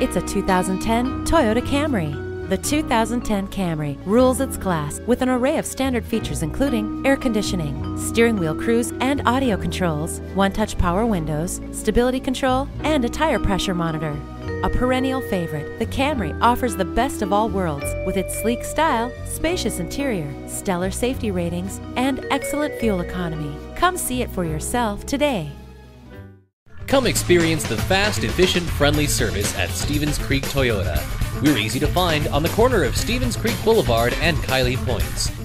It's a 2010 Toyota Camry. The 2010 Camry rules its class with an array of standard features including air conditioning, steering wheel cruise and audio controls, one-touch power windows, stability control, and a tire pressure monitor. A perennial favorite, the Camry offers the best of all worlds with its sleek style, spacious interior, stellar safety ratings, and excellent fuel economy. Come see it for yourself today. Come experience the fast, efficient, friendly service at Stevens Creek Toyota. We're easy to find on the corner of Stevens Creek Boulevard and Kiely Points.